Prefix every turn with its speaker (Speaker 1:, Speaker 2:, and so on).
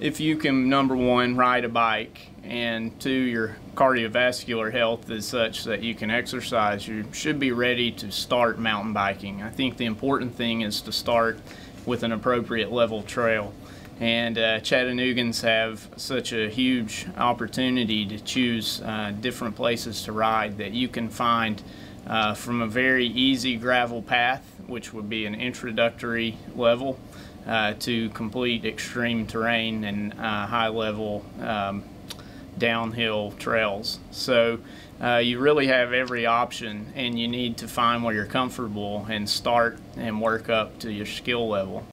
Speaker 1: If you can, number one, ride a bike, and two, your cardiovascular health is such that you can exercise, you should be ready to start mountain biking. I think the important thing is to start with an appropriate level trail. And uh, Chattanoogans have such a huge opportunity to choose uh, different places to ride that you can find uh, from a very easy gravel path, which would be an introductory level, uh, to complete extreme terrain and uh, high level um, downhill trails. So uh, you really have every option, and you need to find where you're comfortable and start and work up to your skill level.